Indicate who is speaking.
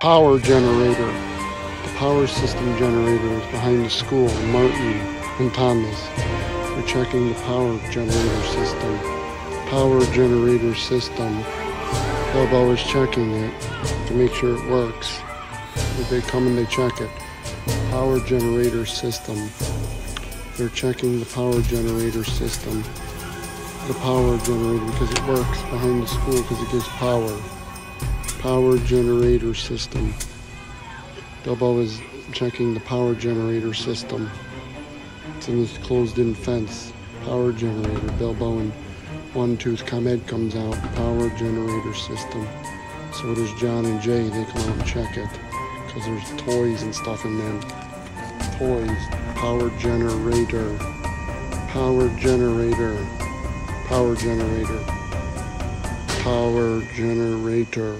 Speaker 1: Power generator. The power system generator is behind the school. Martin and Thomas are checking the power generator system. Power generator system. Bilbo is checking it to make sure it works. They come and they check it. Power generator system. They're checking the power generator system. The power generator because it works behind the school because it gives power. Power generator system. Bilbo is checking the power generator system. It's in this closed-in fence. Power generator. Bilbo and One Tooth ComEd comes out. Power generator system. So does John and Jay. They come out and check it because there's toys and stuff in there. Toys. Power generator. Power generator. Power generator. Power generator.